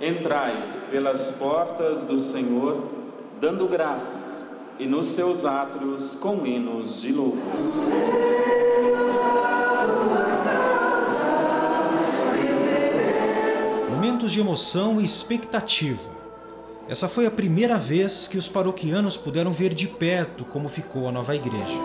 Entrai pelas portas do Senhor, dando graças, e nos seus átrios com hinos de louvor. Momentos de emoção e expectativa. Essa foi a primeira vez que os paroquianos puderam ver de perto como ficou a nova igreja.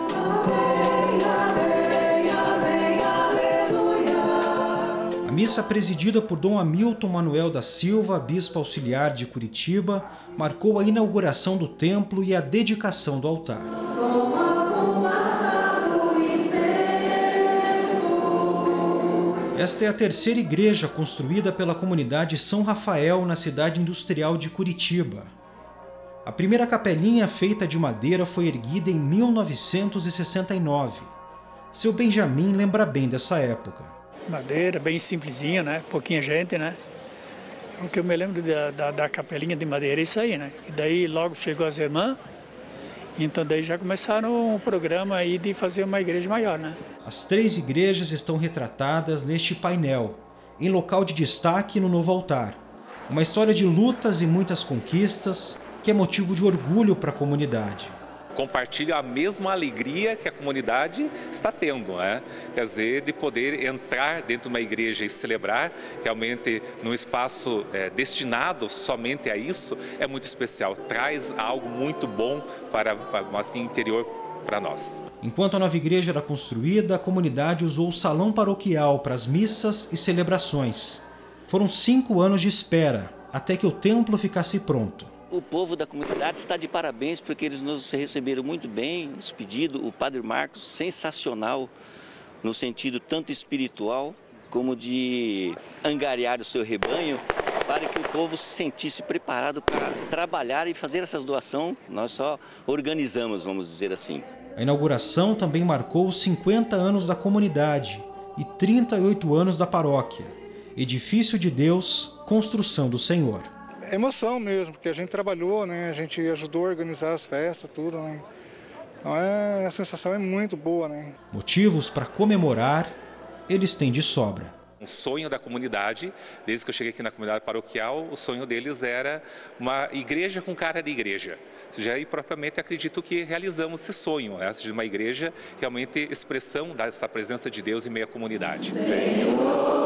A missa presidida por Dom Hamilton Manuel da Silva, bispo auxiliar de Curitiba, marcou a inauguração do templo e a dedicação do altar. Esta é a terceira igreja construída pela comunidade São Rafael na cidade industrial de Curitiba. A primeira capelinha feita de madeira foi erguida em 1969. Seu Benjamin lembra bem dessa época. Madeira, bem simplesinha, né? Pouquinha gente, né? O que eu me lembro da, da, da capelinha de madeira é isso aí, né? E daí logo chegou as irmãs, então daí já começaram o programa aí de fazer uma igreja maior, né? As três igrejas estão retratadas neste painel, em local de destaque no novo altar. Uma história de lutas e muitas conquistas que é motivo de orgulho para a comunidade compartilha a mesma alegria que a comunidade está tendo, né? quer dizer, de poder entrar dentro de uma igreja e celebrar realmente num espaço é, destinado somente a isso, é muito especial, traz algo muito bom para, para assim, interior para nós. Enquanto a nova igreja era construída, a comunidade usou o salão paroquial para as missas e celebrações. Foram cinco anos de espera até que o templo ficasse pronto. O povo da comunidade está de parabéns porque eles nos receberam muito bem, pedidos. O Padre Marcos, sensacional, no sentido tanto espiritual como de angariar o seu rebanho para que o povo se sentisse preparado para trabalhar e fazer essas doações. Nós só organizamos, vamos dizer assim. A inauguração também marcou os 50 anos da comunidade e 38 anos da paróquia. Edifício de Deus, construção do Senhor emoção mesmo, porque a gente trabalhou, né? A gente ajudou a organizar as festas, tudo, né? Então é, a sensação é muito boa, né? Motivos para comemorar, eles têm de sobra. Um sonho da comunidade, desde que eu cheguei aqui na comunidade paroquial, o sonho deles era uma igreja com cara de igreja. Já e propriamente acredito que realizamos esse sonho, né? de uma igreja realmente expressão dessa presença de Deus em meio à comunidade. Senhor.